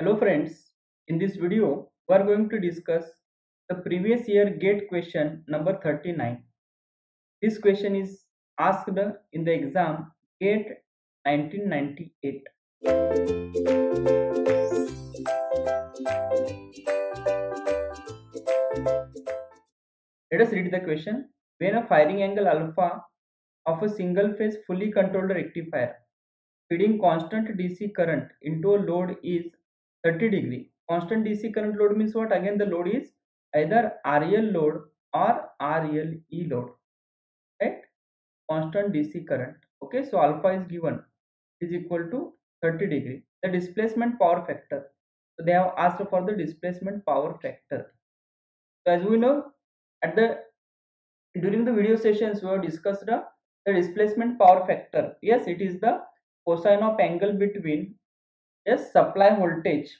Hello friends, in this video we are going to discuss the previous year GATE question number 39. This question is asked in the exam GATE 1998. Let us read the question. When a firing angle alpha of a single phase fully controlled rectifier feeding constant DC current into a load is 30 degree. Constant DC current load means what? Again the load is either RL load or RLE load. Right? Constant DC current. Okay, so alpha is given is equal to 30 degree. The displacement power factor. So they have asked for the displacement power factor. So as we know, at the during the video sessions we have discussed the, the displacement power factor. Yes, it is the cosine of angle between yes supply voltage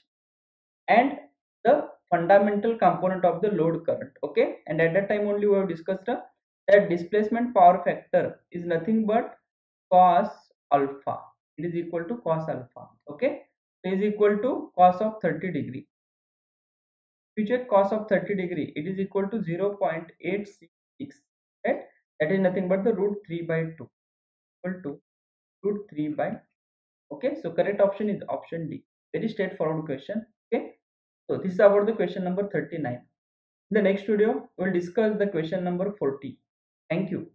and the fundamental component of the load current okay? And at that time only we have discussed uh, that displacement power factor is nothing but cos alpha. It is equal to cos alpha okay? So is equal to cos of 30 degree. If you check cos of 30 degree it is equal to 0 0.866 right? That is nothing but the root 3 by 2 equal to root 3 by okay so correct option is option d. Very straightforward question. Okay so this is about the question number 39 in the next video we'll discuss the question number 40 thank you